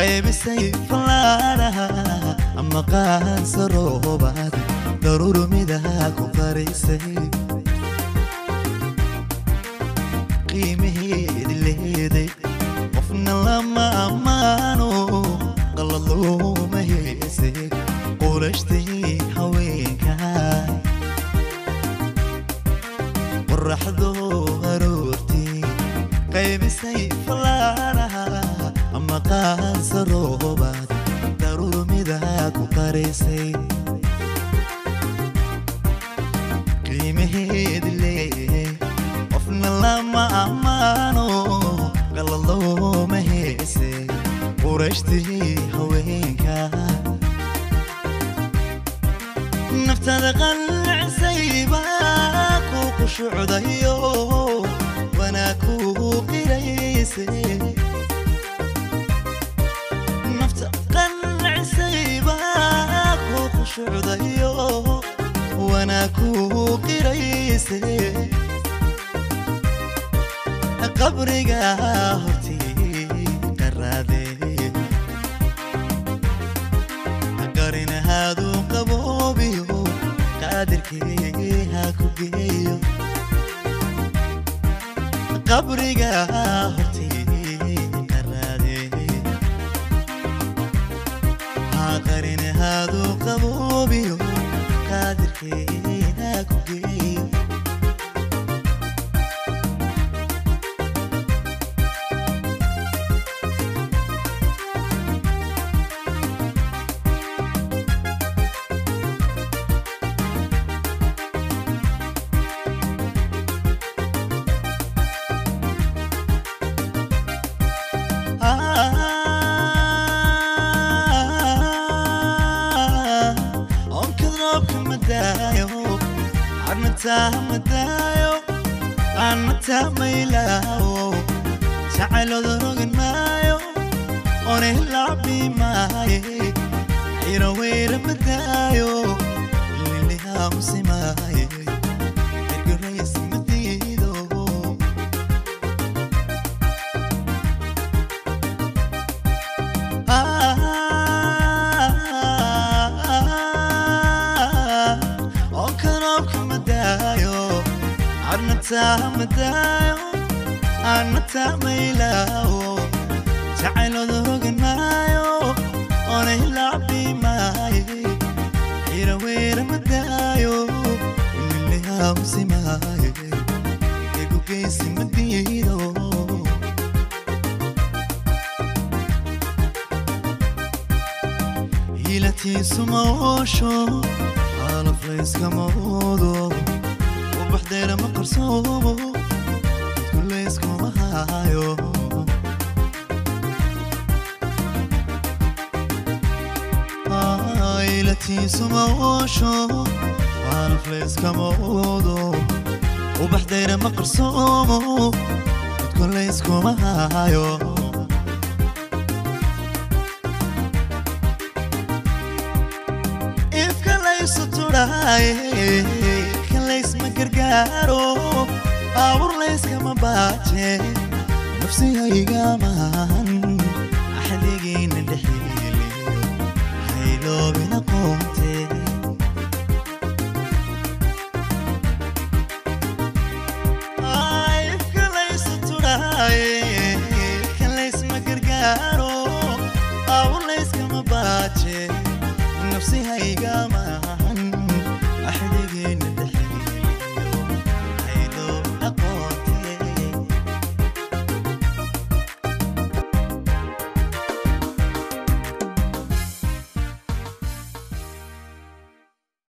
qaybisay fallaadhaha ama qaansa roobaad daruurumidaha ku qaraysay qiimaheed leeday qofna lama ammaano qalladuuma heesay quurashtii haweenka qoraxdoo aroortii qaybisay fallaadhaha maqaan saroobaad garuu midaa ku qareysay qiimaheedi leeyahay qofna lama ammaano qalalooma heese qurashtii haweenka naftada qancay baa ku qushucdayo wanaa kuu qiraysay شعضيو وانا كوقي ريسي قبري قاهرتي قرادي قرن هادو قبوبيو قادركي هاكو قيو قبري قاهرتي maa qarin haaduu qabu biyo kaadirkeedaa ku gee مدايو عرنتا مدايو عرنتا ميلاو شعلو ذروق مايو أوني لا متاع أنت ميلاو جعل ذوقنايو أنا لعبي معي حيرة وير مدايو من لها وسماي يقو كيس مديرو هيلتي سموشو على فليس كمودو deena ma qarsumo dadku layskuma haayo aylatiisuma oosho aanaflayskama oodo ubaxdeena ma qarsumo dadku layskuma haayo ifka laysuturaye eh, gargaaro awr layskama baaje nafsigayga mahan axligayna dhexeele hayloobina qoomtee awr layskama baaje nafsi mahan